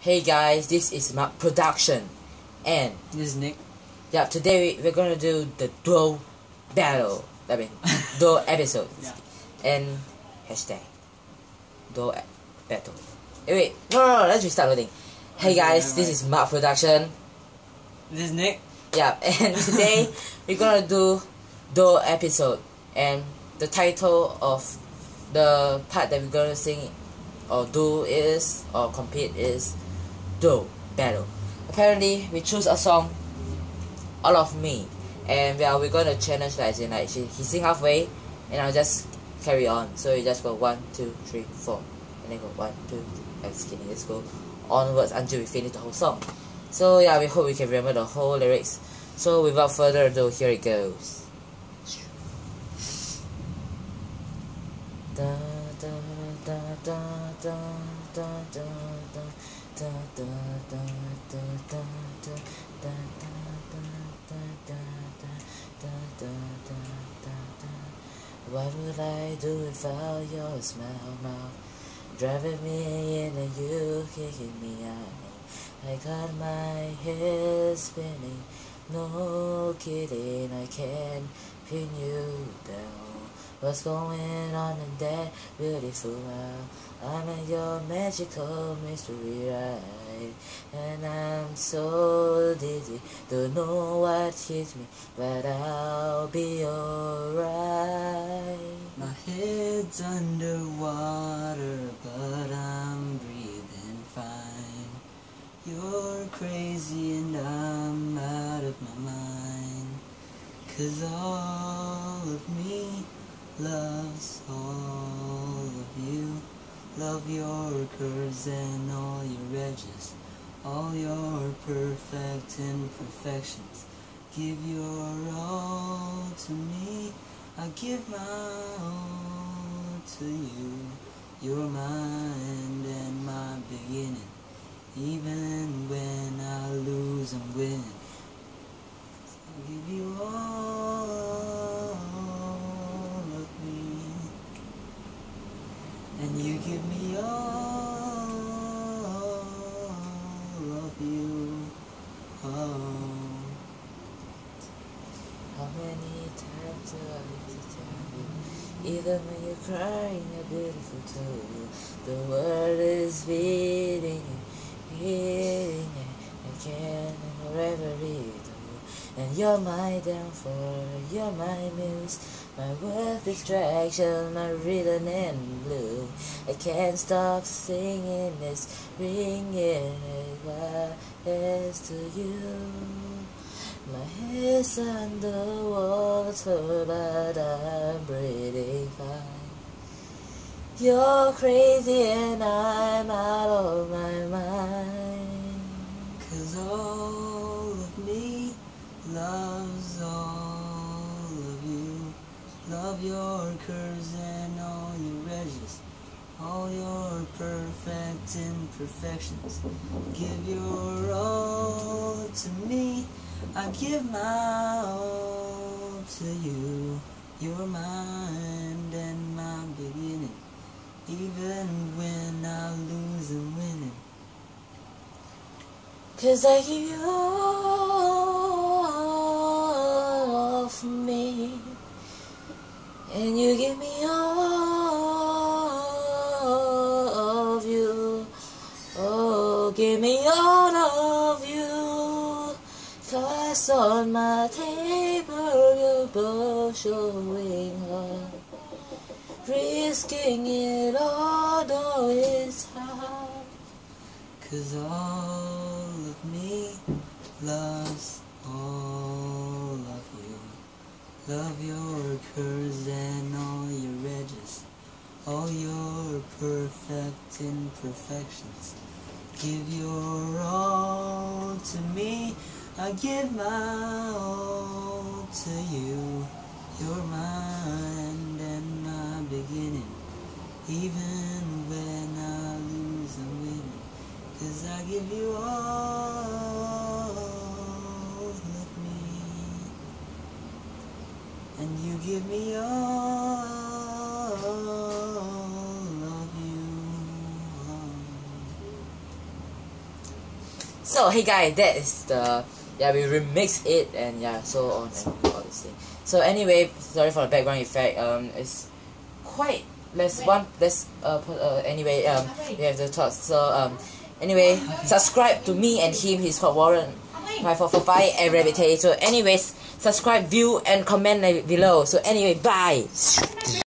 Hey guys, this is my production, and This is Nick. yeah, today we, we're gonna do the duo battle. I mean, duo episode, Yeah. and hashtag duo battle. Eh, wait, no, no, no, let's restart thing. Hey guys, this is my production. This is Nick. Yeah, and today we're gonna do duo episode, and the title of the part that we're gonna sing or do is or compete is duo battle. Apparently, we choose a song, all of me, and yeah, we're gonna challenge like, like she, he sing halfway, and I'll just carry on. So you just go one, two, three, four, and then go one, two, three. Just kidding. Let's go onwards until we finish the whole song. So yeah, we hope we can remember the whole lyrics. So without further ado, here it goes. Da, da, da, what would I do without your smile, mouth? Driving me in and you kicking me out. I got my head spinning. No kidding, I can't pin you down. What's going on in that beautiful world? I'm in your magical mystery ride, and I'm so dizzy, don't know what hits me, but I'll be alright. My head's underwater, but I'm breathing fine. You're crazy and I'm out of my mind. Cause all of me loves all of you. Love your curves and all your edges, all your perfect imperfections. Give your all to me. I give my all to you. You're my end and my beginning. Even when I lose and win, I give you all of me, and you give me all of you. Oh. How many times do I need to tell you? Even when you're crying, you're beautiful too. The world is beating beating. I can't you. And you're my downfall, you're my muse, my worth distraction, my rhythm and blue. I can't stop singing this, ringing is to you. My head's underwater, but I'm breathing fine. You're crazy and I'm out of my Love your curves and all your edges, all your perfect imperfections. Give your all to me. I give my all to you. You're my end and my beginning. Even when I lose and winning. Cause I give you all of me, and you give me all of you. Oh, give me all of you. Cause on my table you're both showing up. Risking it all, though it's hard. Cause all of me loves all of you. Love your curves and all your edges, all your perfect imperfections. Give your all to me. I give my all to you. You're my end and my beginning. Even when I lose and win. Cause I give you all of me, and you give me all So hey guys, that is the yeah we remix it and yeah so on and all this thing. So anyway, sorry for the background effect. Um, it's quite let's one let's uh, put, uh anyway um we have the talk. So um anyway subscribe to me and him. He's called Warren five four four five and Rabbit So anyways subscribe, view and comment below. So anyway bye.